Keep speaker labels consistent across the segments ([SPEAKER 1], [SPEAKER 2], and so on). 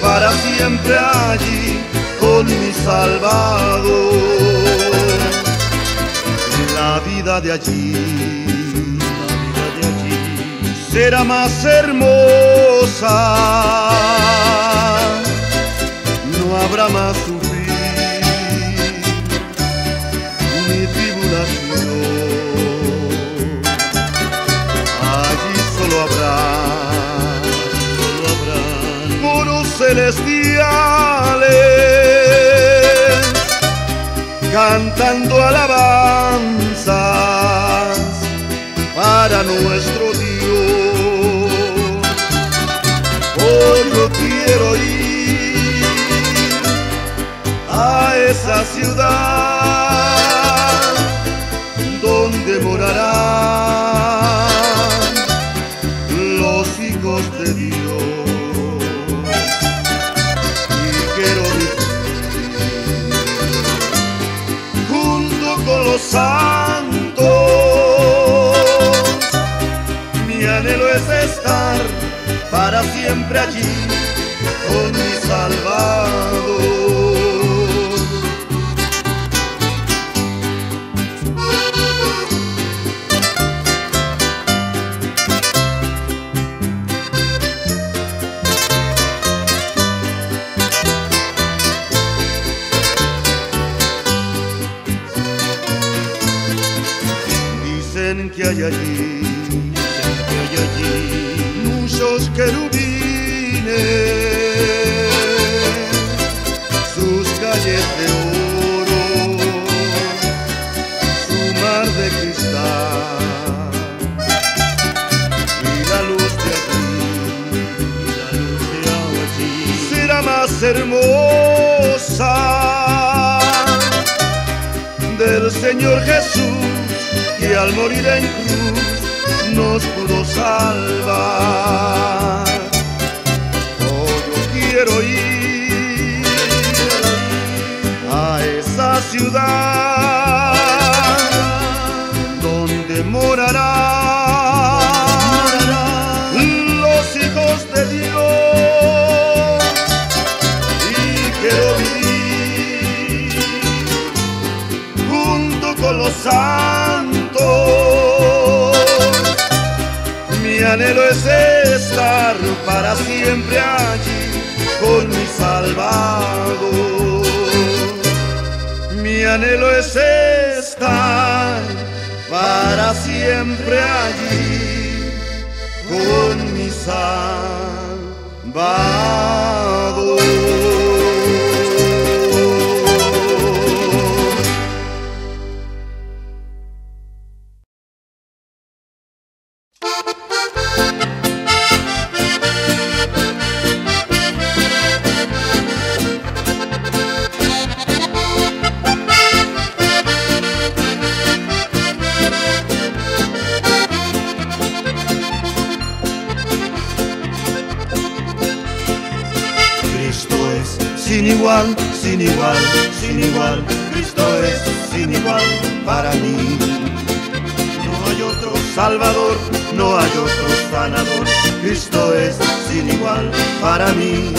[SPEAKER 1] para siempre allí con mi Salvador. La vida de allí, la vida de allí será más hermosa. No habrá más celestiales cantando alabanzas para nuestro Dios. Hoy yo quiero ir a esa ciudad donde morarán los hijos de Dios. Santos. Mi anhelo es estar para siempre allí con mi Salvador. Allí, allí muchos querubines, sus calles de oro, su mar de cristal y la luz de allí, y la luz de allí. Será más hermosa del Señor Jesús que al morir en nos pudo salvar. Es estar para siempre allí con mi Salvador. Mi anhelo es estar para siempre allí con mi Salvador. Igual, sin igual, sin igual. Cristo es sin igual para mí. No hay otro Salvador, no hay otro sanador. Cristo es sin igual para mí.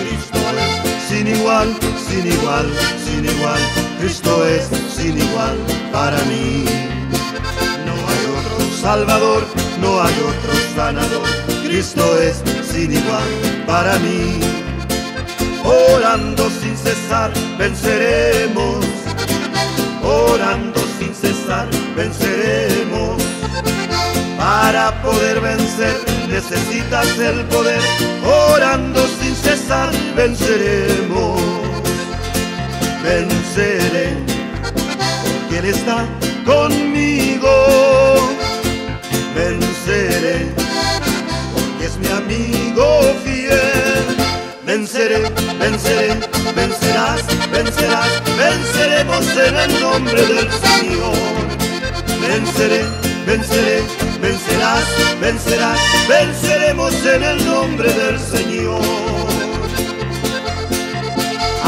[SPEAKER 1] Cristo es sin igual, sin igual, sin igual. Cristo es sin igual para mí. No hay otro Salvador, no hay otro sanador. Cristo es sin igual para mí. Orando sin cesar venceremos. Orando sin cesar venceremos. Para poder vencer necesitas el poder. Orando sin cesar venceremos. Venceré porque Él está conmigo. Venceré porque es mi amigo fiel. Venceré, venceré, vencerás, vencerás, venceremos en el nombre del Señor. Venceré, venceré, vencerás, vencerás, venceremos en el nombre del Señor.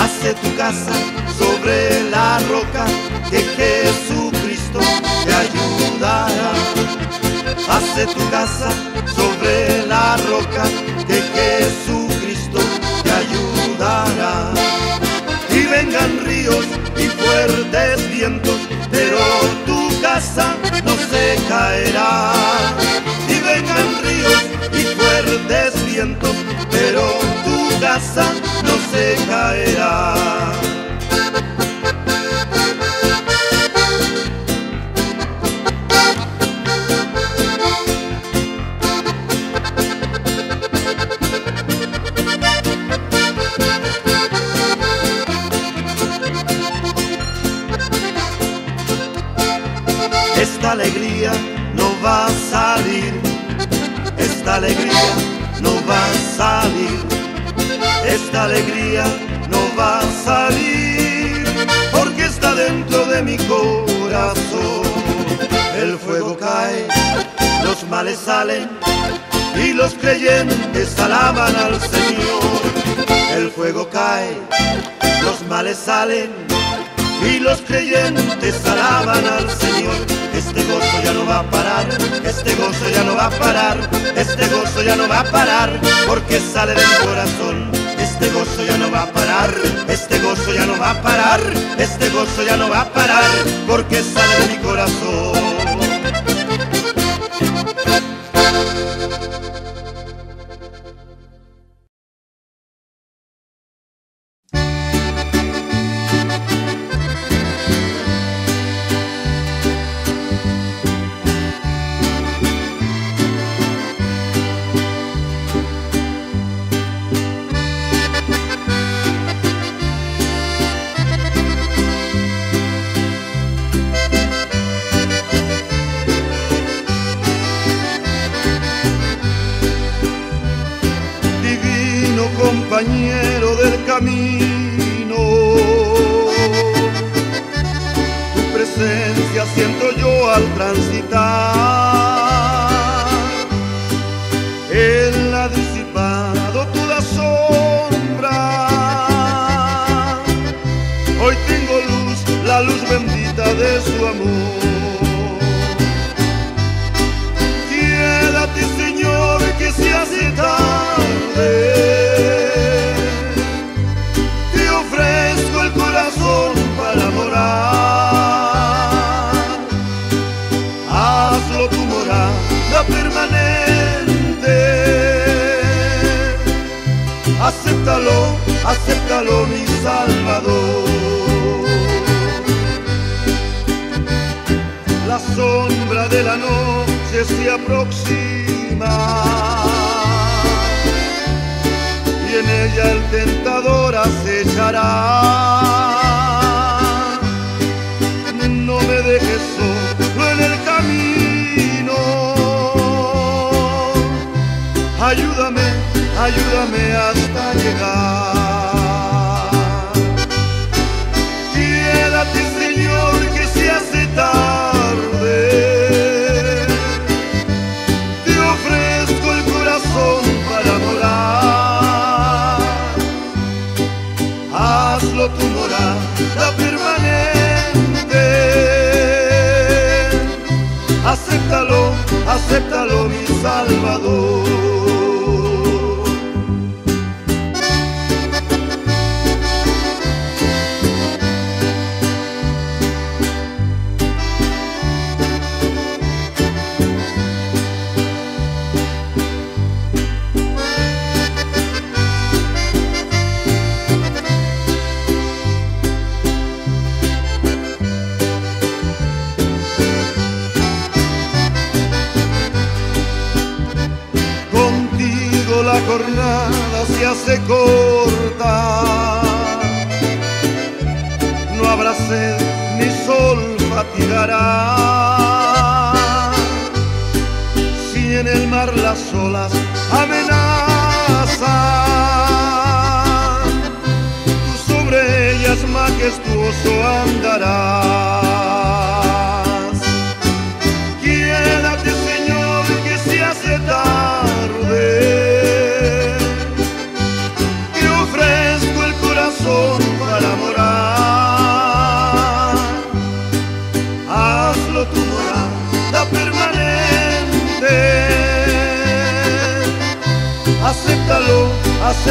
[SPEAKER 1] Hace tu casa sobre la roca que Jesucristo te ayudará. Hace tu casa sobre la roca que Jesucristo y fuertes vientos, pero tu casa no se caerá. Y vengan ríos y fuertes vientos, pero tu casa no se caerá. Alegría no va a salir, porque está dentro de mi corazón. El fuego cae, los males salen y los creyentes alaban al Señor. El fuego cae, los males salen y los creyentes alaban al Señor. Este gozo ya no va a parar, este gozo ya no va a parar, este gozo ya no va a parar, porque sale del corazón. Este gozo ya no va a parar, este gozo ya no va a parar, este gozo ya no va a parar, porque sale de mi corazón. Compañero del camino. Tu presencia siento yo al transitar. Él ha disipado toda sombra. Hoy tengo luz, la luz bendita de su amor. Quédate, Señor, que se hace tarde. De la noche se aproxima y en ella el tentador acechará. No me dejes solo en el camino. Ayúdame, ayúdame hasta llegar. se corta. No habrá sed ni sol fatigará. Si en el mar las olas amenazan, tú sobre ellas majestuoso andarás.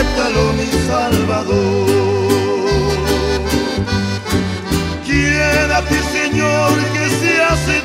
[SPEAKER 1] acéptalo mi Salvador. Quédate Señor que se hace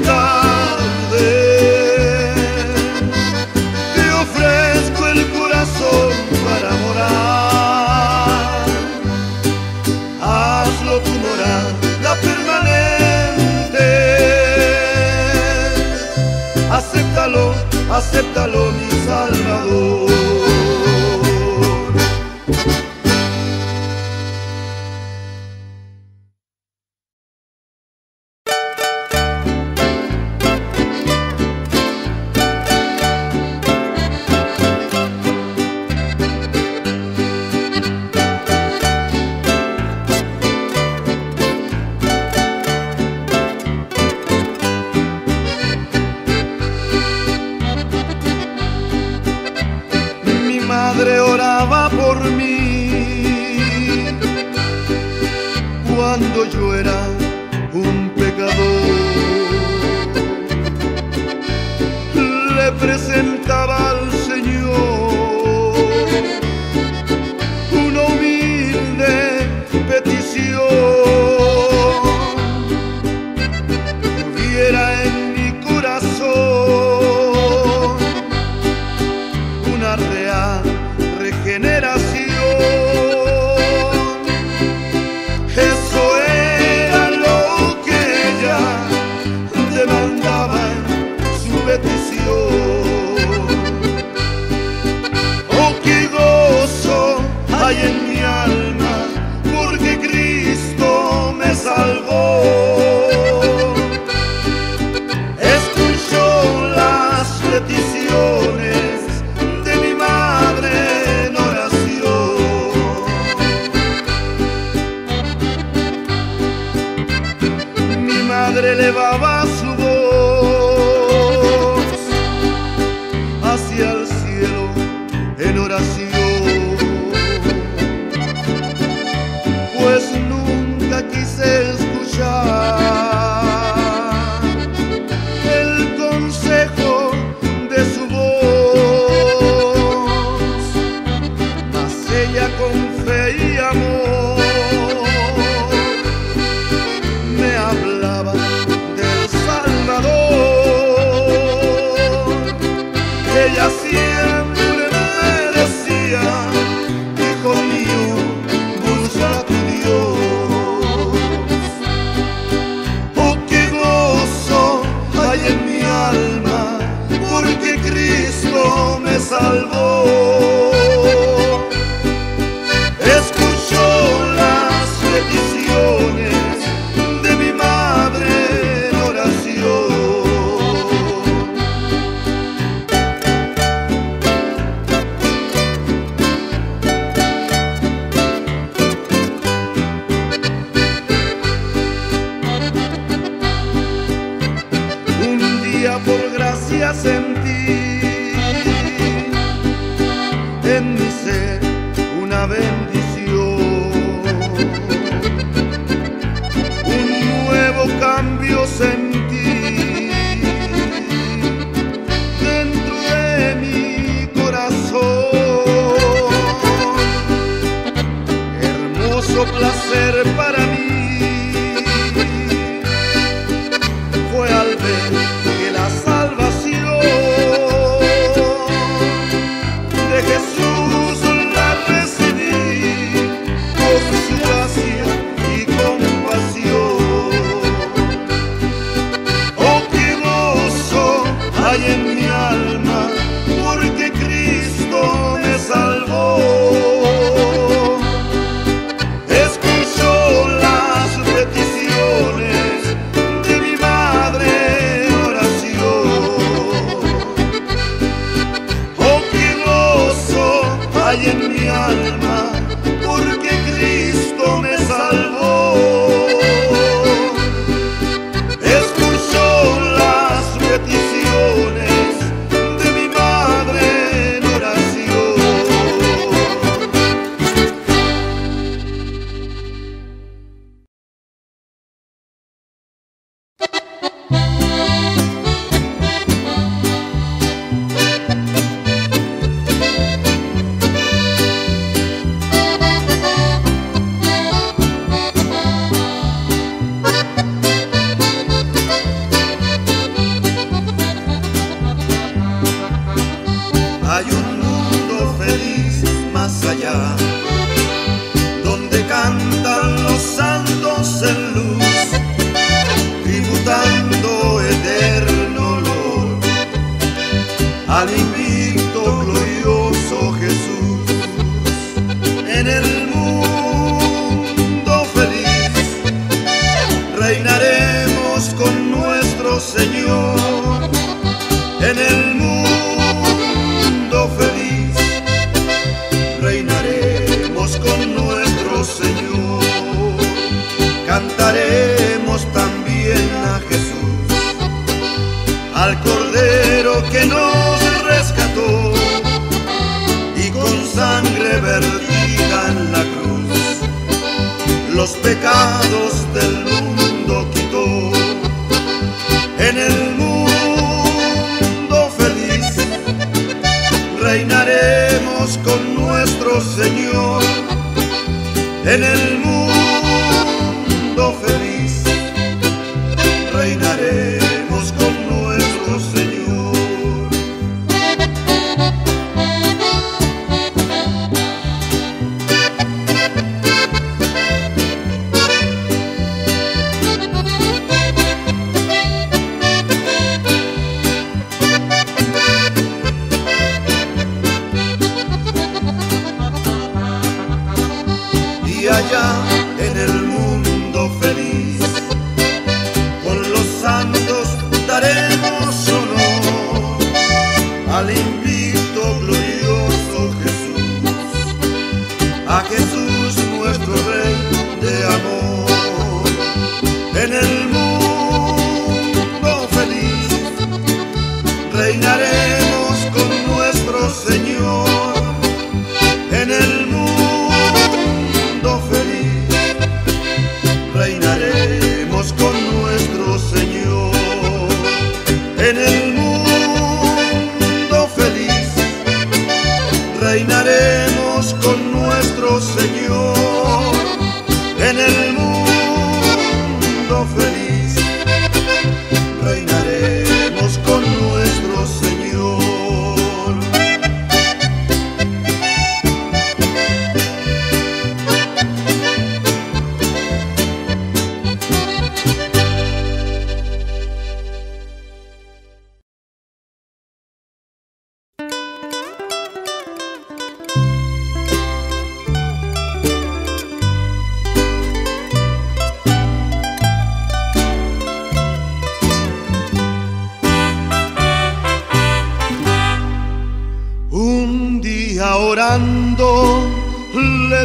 [SPEAKER 1] al invicto.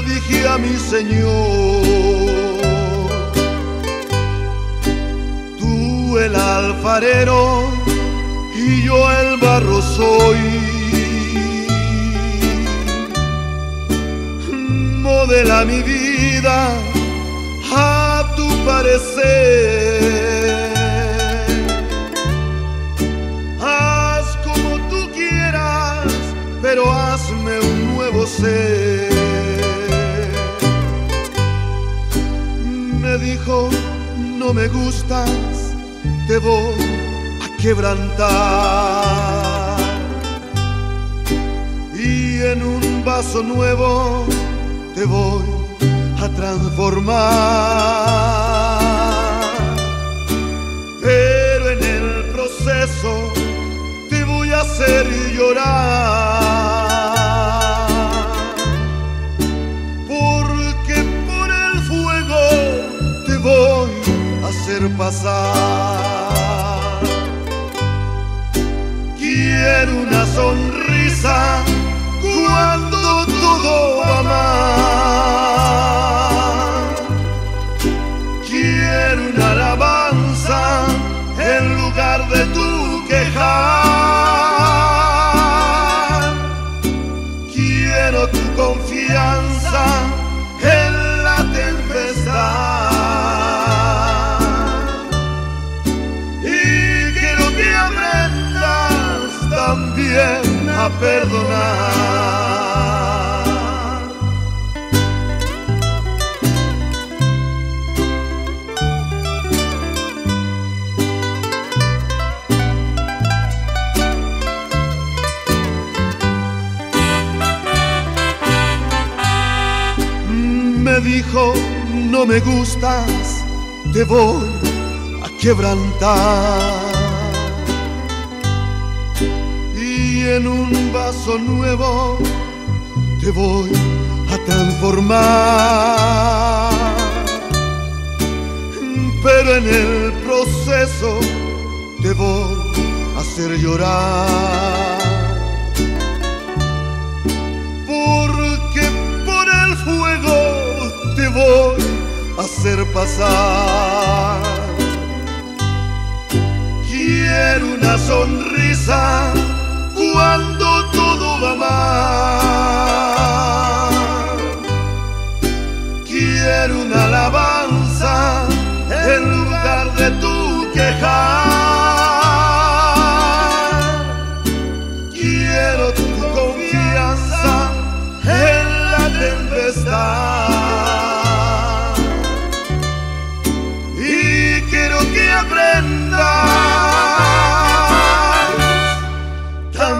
[SPEAKER 1] dije a mi Señor, tú el alfarero y yo el barro soy. Modela mi vida a tu parecer. no me gustas, te voy a quebrantar. Y en un vaso nuevo te voy a transformar. Pero en el proceso te voy a hacer llorar. Quiero una sonrisa cuando todo va. perdonar. Me dijo, no me gustas, te voy a quebrantar. y en un vaso nuevo te voy a transformar. Pero en el proceso te voy a hacer llorar. Porque por el fuego te voy a hacer pasar. Quiero una sonrisa cuando todo va mal. Quiero una alabanza en lugar de tu quejar. Quiero tu confianza en la tempestad.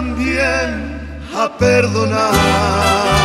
[SPEAKER 1] También a perdonar.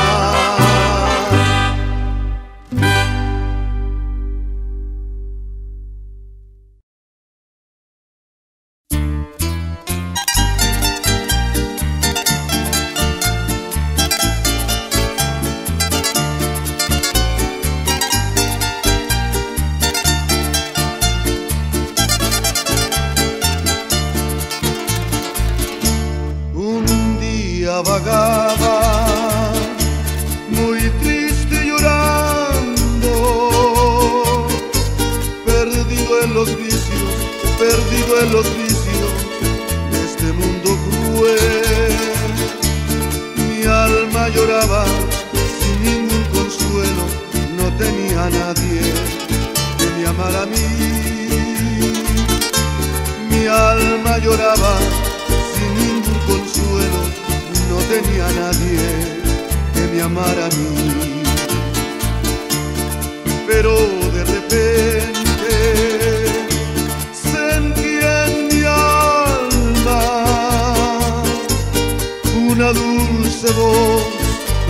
[SPEAKER 1] Dulce voz,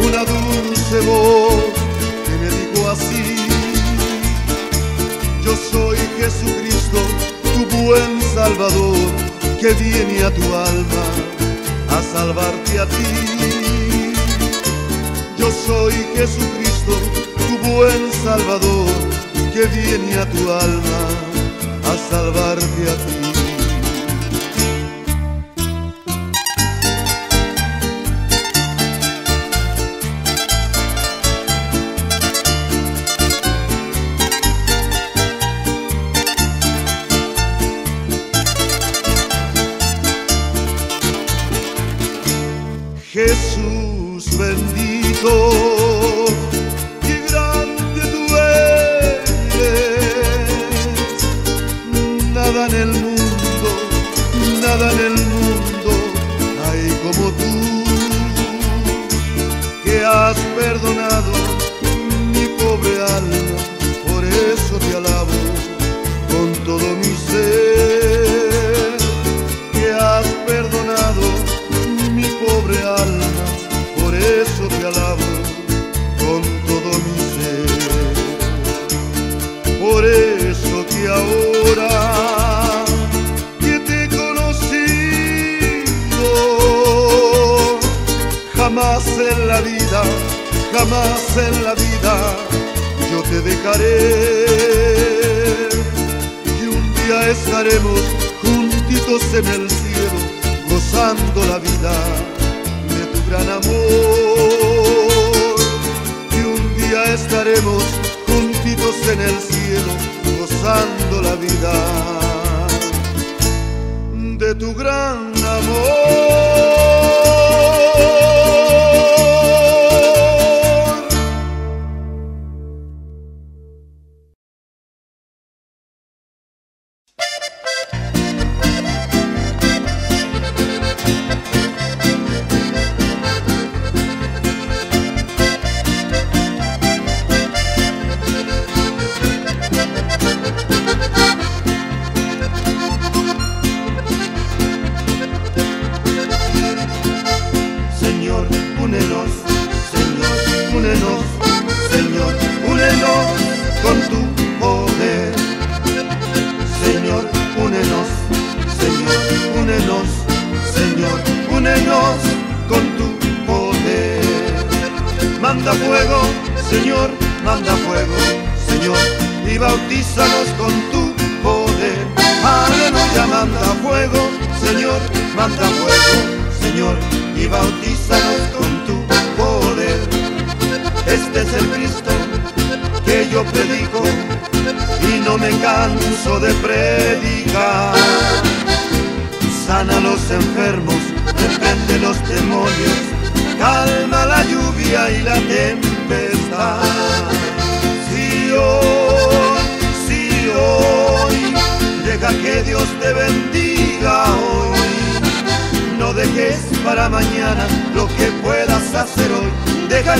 [SPEAKER 1] una dulce voz que me dijo así. Yo soy Jesucristo, tu buen Salvador, que viene a tu alma a salvarte a ti. Yo soy Jesucristo, tu buen Salvador, que viene a tu alma a salvarte a ti.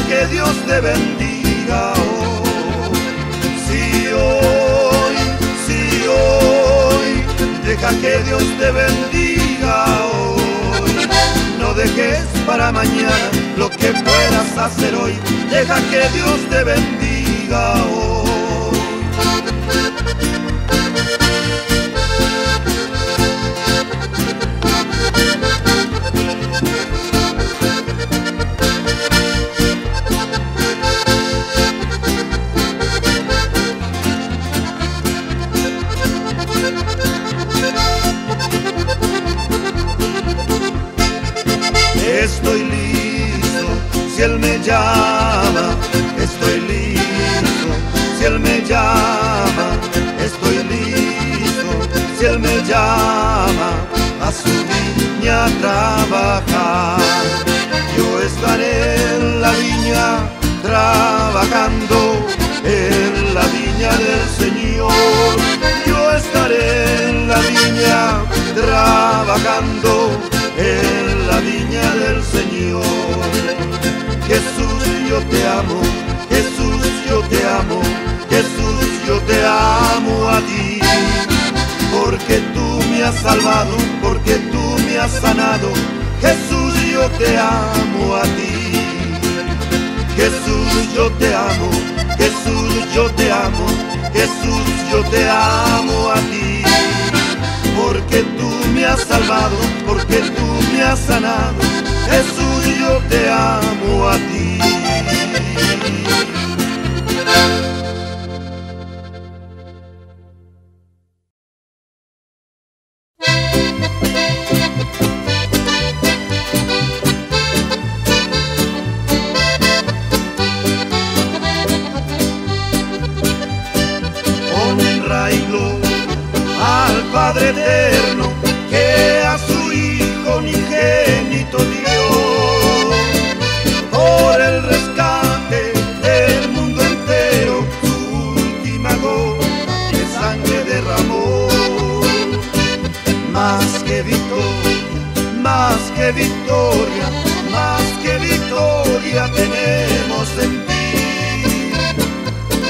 [SPEAKER 1] que Dios te bendiga hoy. Si hoy, si hoy, deja que Dios te bendiga hoy. No dejes para mañana lo que puedas hacer hoy. Deja que Dios te bendiga hoy. Señor. Jesús, yo te amo, Jesús, yo te amo, Jesús, yo te amo a ti. Porque tú me has salvado, porque tú me has sanado, Jesús, yo te amo a ti. Jesús, yo te amo, Jesús, yo te amo, Jesús, yo te amo a ti. Porque tú me has salvado, porque tú me has sanado. Jesús, yo te amo a ti. más que victoria, más que victoria tenemos en ti.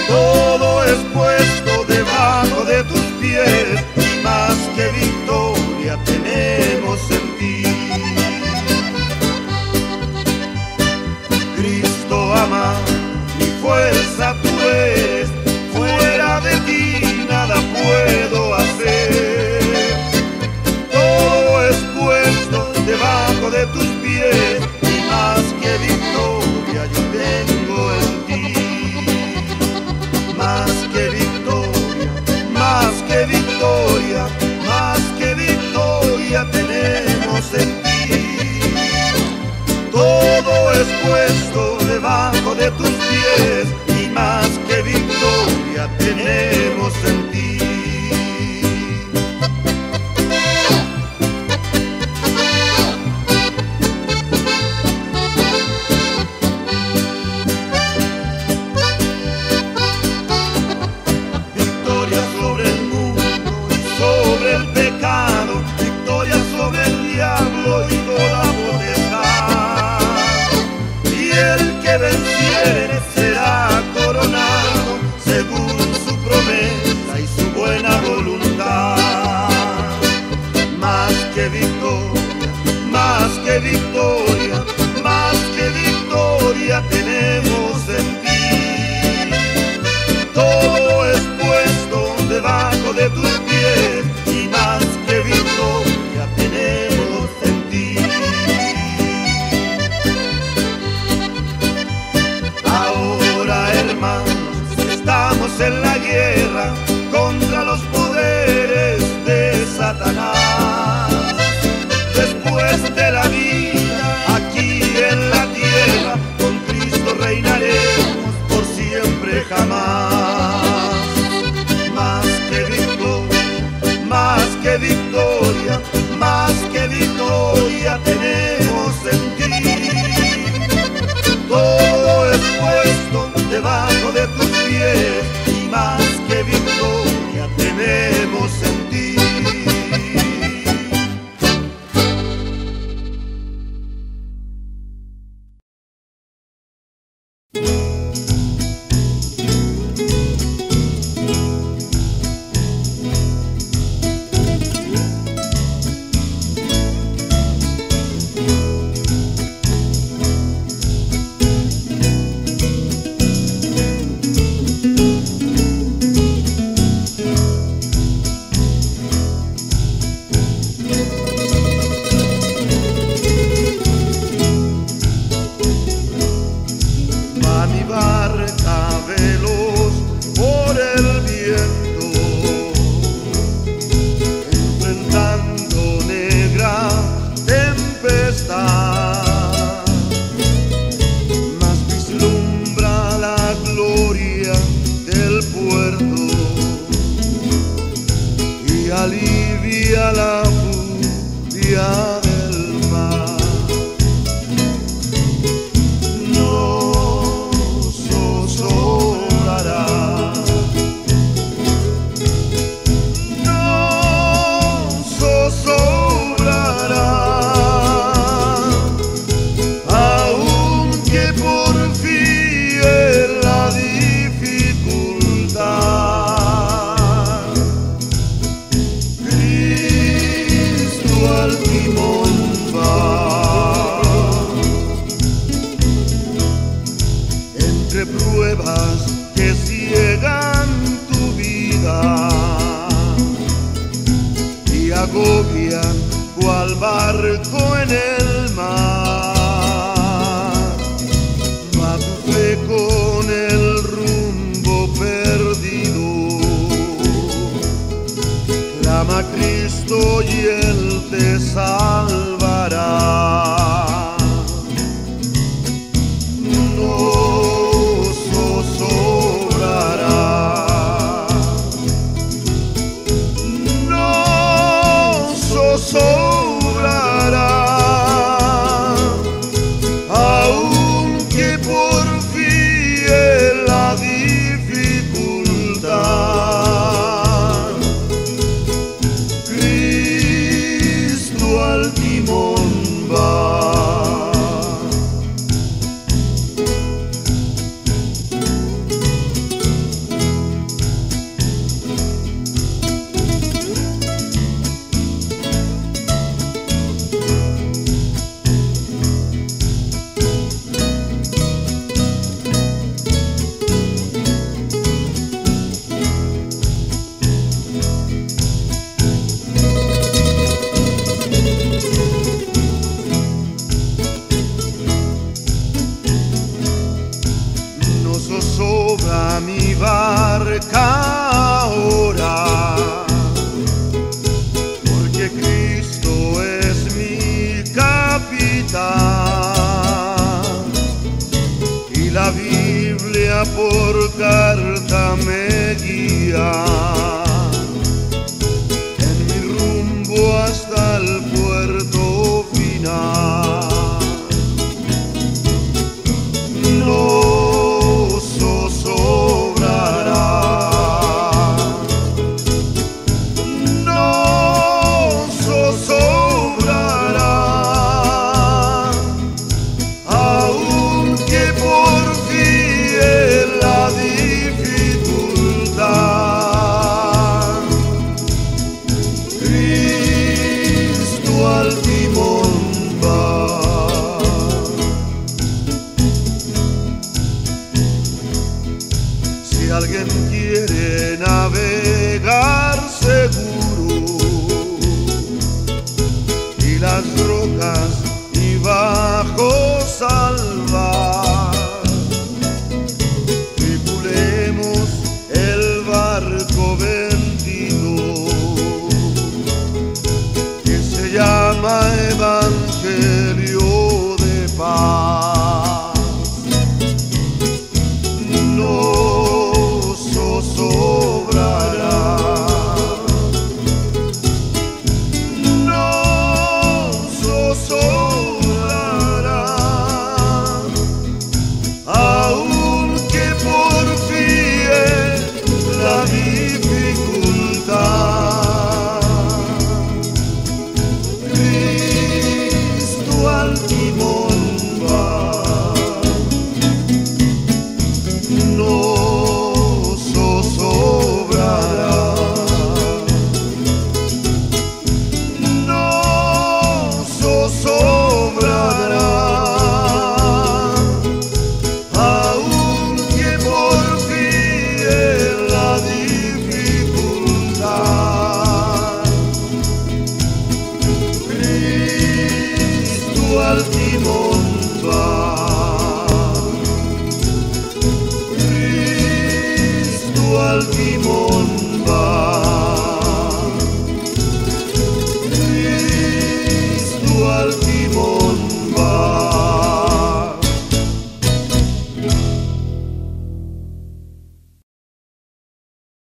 [SPEAKER 1] Todo es puesto debajo de tus pies